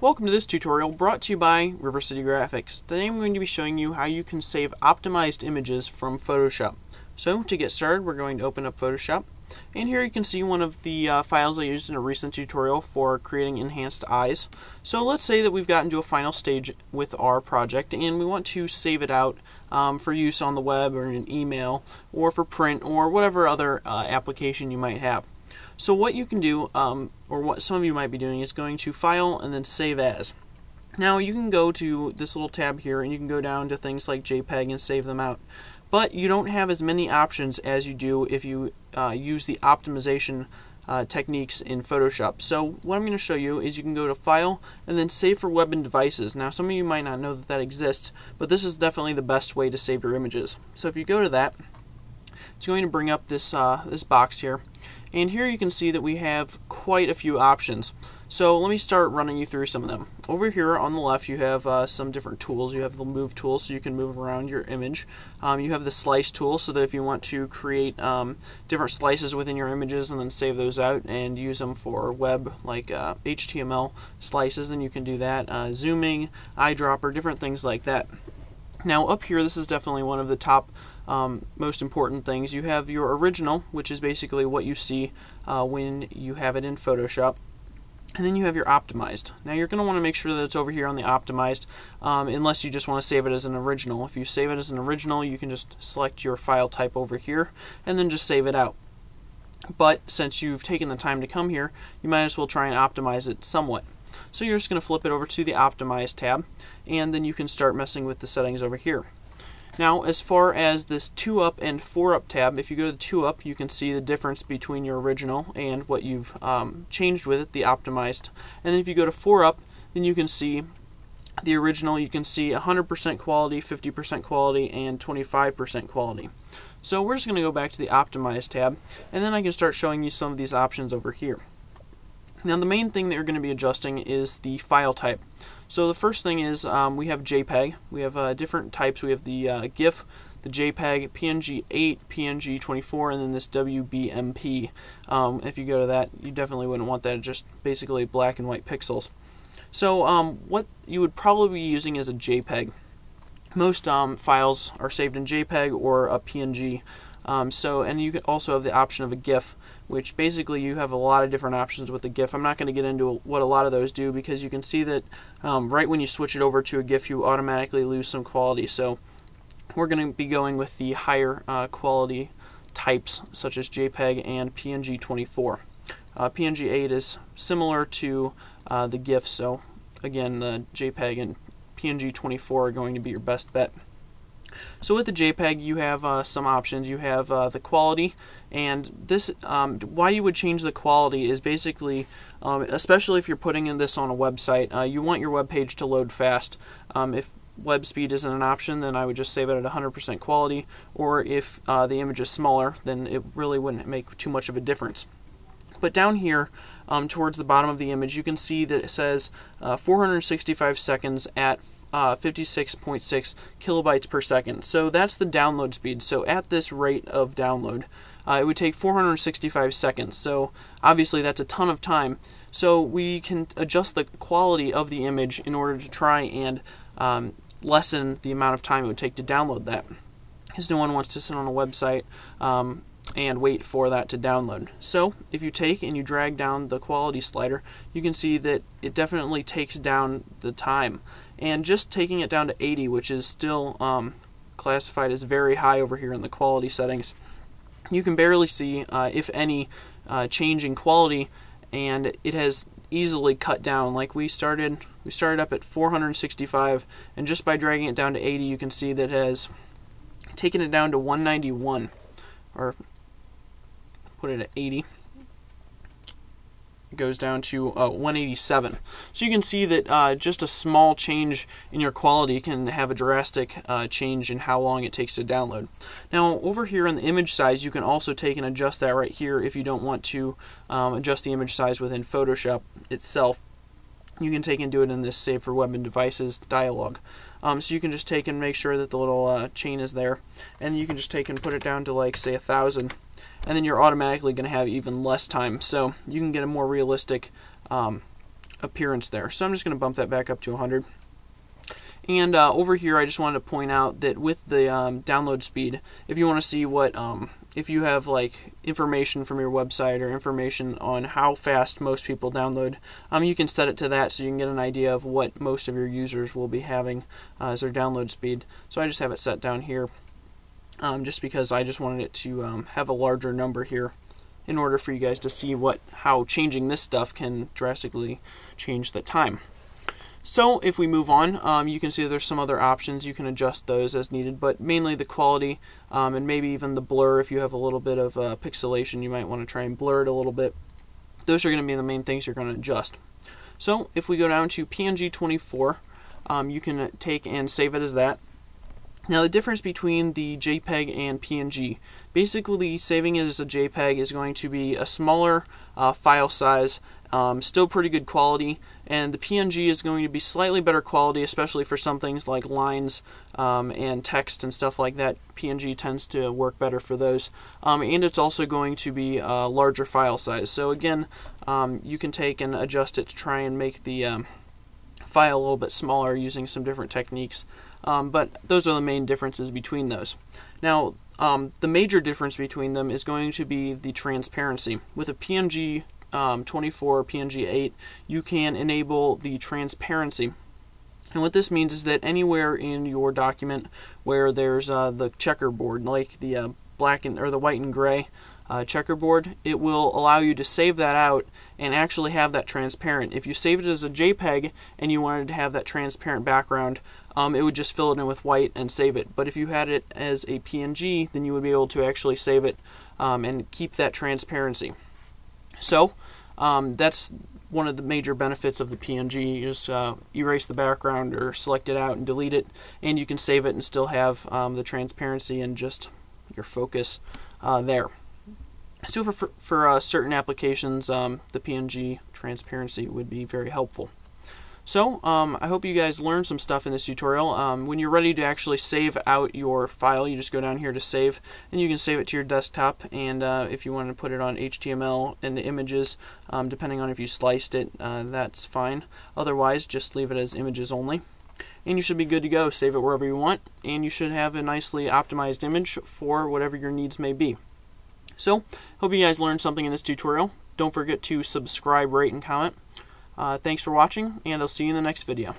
Welcome to this tutorial brought to you by River City Graphix. Today I'm going to be showing you how you can save optimized images from Photoshop. So to get started we're going to open up Photoshop and here you can see one of the uh, files I used in a recent tutorial for creating enhanced eyes. So let's say that we've gotten to a final stage with our project and we want to save it out um, for use on the web or in an email or for print or whatever other uh, application you might have. So what you can do, um, or what some of you might be doing, is going to File and then Save As. Now you can go to this little tab here and you can go down to things like JPEG and save them out. But you don't have as many options as you do if you uh, use the optimization uh, techniques in Photoshop. So what I'm going to show you is you can go to File and then Save for Web and Devices. Now some of you might not know that that exists, but this is definitely the best way to save your images. So if you go to that, it's going to bring up this, uh, this box here. And here you can see that we have quite a few options. So let me start running you through some of them. Over here on the left you have uh, some different tools. You have the move tool so you can move around your image. Um, you have the slice tool so that if you want to create um, different slices within your images and then save those out and use them for web like uh, HTML slices then you can do that. Uh, zooming, eyedropper, different things like that. Now up here this is definitely one of the top um, most important things. You have your original, which is basically what you see uh, when you have it in Photoshop. And then you have your optimized. Now you're going to want to make sure that it's over here on the optimized, um, unless you just want to save it as an original. If you save it as an original, you can just select your file type over here, and then just save it out. But since you've taken the time to come here, you might as well try and optimize it somewhat. So you're just going to flip it over to the optimized tab, and then you can start messing with the settings over here. Now, as far as this 2-up and 4-up tab, if you go to the 2-up, you can see the difference between your original and what you've um, changed with it, the optimized. And then if you go to 4-up, then you can see the original, you can see 100% quality, 50% quality, and 25% quality. So we're just going to go back to the optimized tab, and then I can start showing you some of these options over here. Now the main thing that you're going to be adjusting is the file type. So the first thing is um, we have JPEG. We have uh, different types. We have the uh, GIF, the JPEG, PNG 8, PNG 24, and then this WBMP. Um, if you go to that, you definitely wouldn't want that. just basically black and white pixels. So um, what you would probably be using is a JPEG. Most um, files are saved in JPEG or a PNG. Um, so, and you can also have the option of a GIF, which basically you have a lot of different options with the GIF. I'm not going to get into what a lot of those do because you can see that um, right when you switch it over to a GIF, you automatically lose some quality. So, we're going to be going with the higher uh, quality types such as JPEG and PNG24. Uh, PNG8 is similar to uh, the GIF, so again, the JPEG and PNG24 are going to be your best bet. So with the JPEG, you have uh, some options. You have uh, the quality, and this um, why you would change the quality is basically, um, especially if you're putting in this on a website, uh, you want your web page to load fast. Um, if web speed isn't an option, then I would just save it at 100% quality, or if uh, the image is smaller, then it really wouldn't make too much of a difference. But down here, um, towards the bottom of the image, you can see that it says uh, 465 seconds at uh, 56.6 kilobytes per second. So that's the download speed. So at this rate of download, uh, it would take 465 seconds. So obviously that's a ton of time. So we can adjust the quality of the image in order to try and um, lessen the amount of time it would take to download that. Because no one wants to sit on a website um, and wait for that to download. So if you take and you drag down the quality slider, you can see that it definitely takes down the time. And just taking it down to 80, which is still um, classified as very high over here in the quality settings, you can barely see, uh, if any, uh, change in quality, and it has easily cut down. Like we started, we started up at 465, and just by dragging it down to 80, you can see that it has taken it down to 191, or put it at 80 it goes down to uh, 187 so you can see that uh, just a small change in your quality can have a drastic uh, change in how long it takes to download. Now over here on the image size you can also take and adjust that right here if you don't want to um, adjust the image size within Photoshop itself. You can take and do it in this Save for Web and Devices dialog. Um, so you can just take and make sure that the little uh, chain is there, and you can just take and put it down to like say a thousand, and then you're automatically going to have even less time. So you can get a more realistic um, appearance there. So I'm just going to bump that back up to 100. And uh, over here, I just wanted to point out that with the um, download speed, if you want to see what, um, if you have like information from your website or information on how fast most people download, um, you can set it to that so you can get an idea of what most of your users will be having uh, as their download speed. So I just have it set down here, um, just because I just wanted it to um, have a larger number here in order for you guys to see what how changing this stuff can drastically change the time. So if we move on, um, you can see there's some other options. You can adjust those as needed, but mainly the quality um, and maybe even the blur. If you have a little bit of uh, pixelation, you might want to try and blur it a little bit. Those are going to be the main things you're going to adjust. So if we go down to PNG 24, um, you can take and save it as that. Now the difference between the JPEG and PNG, basically saving it as a JPEG is going to be a smaller uh, file size, um, still pretty good quality, and the PNG is going to be slightly better quality, especially for some things like lines um, and text and stuff like that. PNG tends to work better for those, um, and it's also going to be a larger file size. So again, um, you can take and adjust it to try and make the um, file a little bit smaller using some different techniques. Um, but those are the main differences between those. Now, um, the major difference between them is going to be the transparency. With a PNG um, 24 or PNG 8, you can enable the transparency. And what this means is that anywhere in your document where there's uh, the checkerboard, like the uh, black and or the white and gray uh, checkerboard, it will allow you to save that out and actually have that transparent. If you saved it as a JPEG and you wanted to have that transparent background, um, it would just fill it in with white and save it. But if you had it as a PNG, then you would be able to actually save it um, and keep that transparency. So um, that's one of the major benefits of the PNG. You just uh, erase the background or select it out and delete it, and you can save it and still have um, the transparency and just your focus uh, there. So for, for uh, certain applications, um, the PNG transparency would be very helpful. So, um, I hope you guys learned some stuff in this tutorial. Um, when you're ready to actually save out your file, you just go down here to save, and you can save it to your desktop, and uh, if you want to put it on HTML and images, um, depending on if you sliced it, uh, that's fine. Otherwise, just leave it as images only. And you should be good to go. Save it wherever you want, and you should have a nicely optimized image for whatever your needs may be. So, hope you guys learned something in this tutorial. Don't forget to subscribe, rate, and comment. Uh, thanks for watching, and I'll see you in the next video.